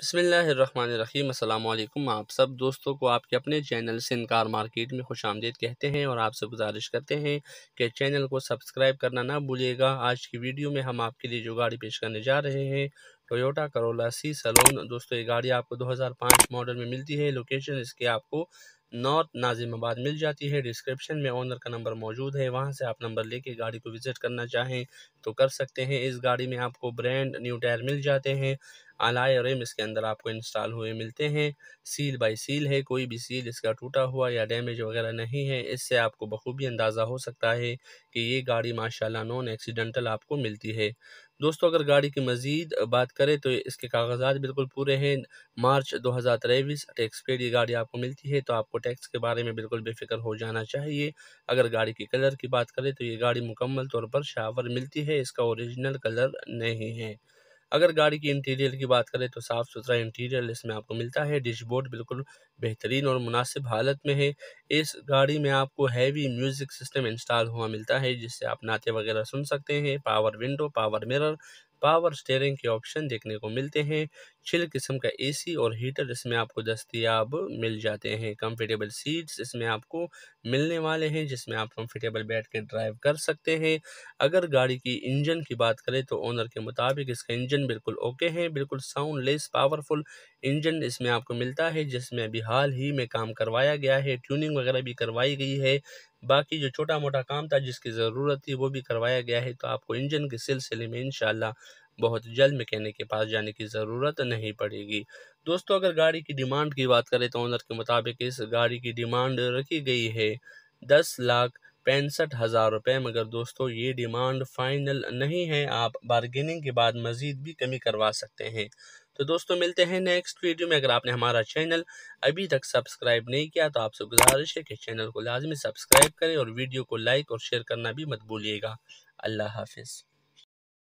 बसमीम अल्लाम आप सब दोस्तों को आपके अपने चैनल सिंध कार मार्केट में खुश आमदीद कहते हैं और आपसे गुजारिश करते हैं कि चैनल को सब्सक्राइब करना ना भूलिएगा। आज की वीडियो में हम आपके लिए जो गाड़ी पेश करने जा रहे हैं टोयोटा करोला सी सलोन दोस्तों, ये गाड़ी आपको 2005 मॉडल में मिलती है। लोकेशन इसके आपको नॉर्थ नाजिमाबाद मिल जाती है। डिस्क्रिप्शन में ओनर का नंबर मौजूद है। वहाँ से आप नंबर लेके गाड़ी को विज़िट करना चाहें तो कर सकते हैं। इस गाड़ी में आपको ब्रांड न्यू टायर मिल जाते हैं। आलाय रिम इसके अंदर आपको इंस्टॉल हुए मिलते हैं। सील बाई सील है। कोई भी सील इसका टूटा हुआ या डैमेज वगैरह नहीं है। इससे आपको बखूबी अंदाज़ा हो सकता है कि ये गाड़ी माशाल्लाह नॉन एक्सीडेंटल आपको मिलती है। दोस्तों, अगर गाड़ी की मज़ीद बात करें तो इसके कागजात बिल्कुल पूरे हैं। मार्च दो हज़ार तेईस, टैक्स पेड ये गाड़ी आपको मिलती है तो आपको टैक्स के बारे में बिल्कुल बेफिक्र हो जाना चाहिए। अगर गाड़ी की कलर की बात करें तो ये गाड़ी मुकम्मल तौर पर शावर मिलती है, इसका ओरिजिनल कलर नहीं है। अगर गाड़ी की इंटीरियर की बात करें तो साफ़ सुथरा इंटीरियर इसमें आपको मिलता है। डिशबोर्ड बिल्कुल बेहतरीन और मुनासिब हालत में है। इस गाड़ी में आपको हैवी म्यूज़िक सिस्टम इंस्टॉल हुआ मिलता है, जिससे आप नाते वगैरह सुन सकते हैं। Power window power mirror power steering के ऑप्शन देखने को मिलते हैं। छिल किस्म का एसी और हीटर इसमें आपको दस्तियाब मिल जाते हैं। कंफर्टेबल सीट्स इसमें आपको मिलने वाले हैं, जिसमें आप कंफर्टेबल बैठ कर ड्राइव कर सकते हैं। अगर गाड़ी की इंजन की बात करें तो ओनर के मुताबिक इसका इंजन बिल्कुल ओके है, बिल्कुल साउंडलेस, पावरफुल इंजन इसमें आपको मिलता है, जिसमें अभी हाल ही में काम करवाया गया है, ट्यूनिंग वगैरह भी करवाई गई है। बाकी जो छोटा मोटा काम था, जिसकी ज़रूरत थी, वो भी करवाया गया है। तो आपको इंजन के सिलसिले में इन बहुत जल्द मैकेनिक के पास जाने की ज़रूरत नहीं पड़ेगी। दोस्तों, अगर गाड़ी की डिमांड की बात करें तो ऑनर के मुताबिक इस गाड़ी की डिमांड रखी गई है दस लाख पैंसठ हज़ार रुपये मगर दोस्तों, ये डिमांड फाइनल नहीं है। आप बारगेनिंग के बाद मज़ीद भी कमी करवा सकते हैं। तो दोस्तों, मिलते हैं नेक्स्ट वीडियो में। अगर आपने हमारा चैनल अभी तक सब्सक्राइब नहीं किया तो आपसे गुजारिश है कि चैनल को लाजमी सब्सक्राइब करें और वीडियो को लाइक और शेयर करना भी मत भूलिएगा। अल्लाह हाफिज़।